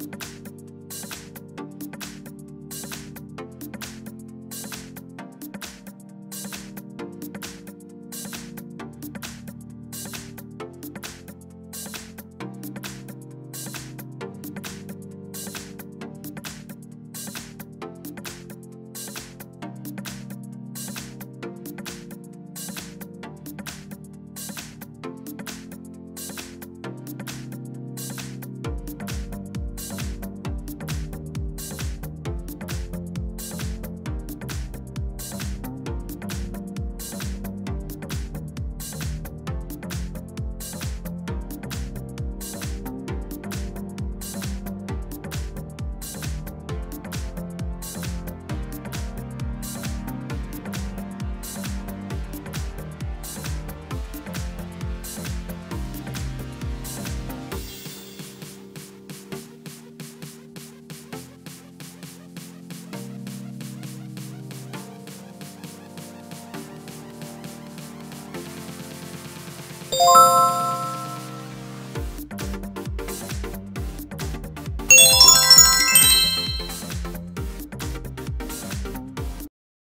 you.